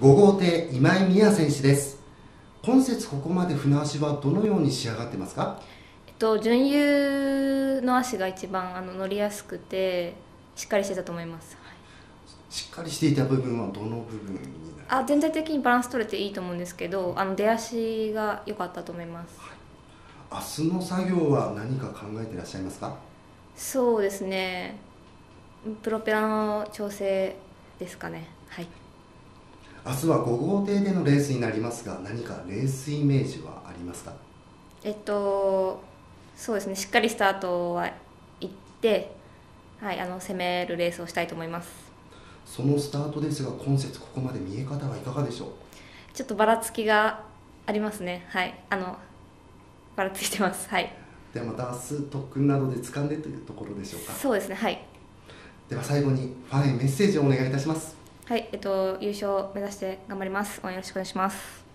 5号艇今井美也選手です。今節ここまで船足はどのように仕上がってますか？えっと、準優の足が一番あの乗りやすくてしっかりしてたと思います、はい。しっかりしていた部分はどの部分あ全体的にバランス取れていいと思うんですけどあの出足が良かったと思います。明日の作業は何か考えていらっしゃいますか？そうですね。プロペラの調整ですかね。はい明日は5号艇でのレースになりますが何かレースイメージはありますか？えっとそうですね。しっかりスタートは行ってはいあの攻めるレースをしたいと思います。そのスタートですが今節ここまで見え方はいかがでしょう？ちょっとばらつきがありますね。はい。あのばらついてます。はい。ではまた明日特訓などで掴んでというところでしょうか？そうですね。はい。では最後にファンへメッセージをお願いいたしますはいえっと優勝目指して頑張ります。応援よろしくお願いします。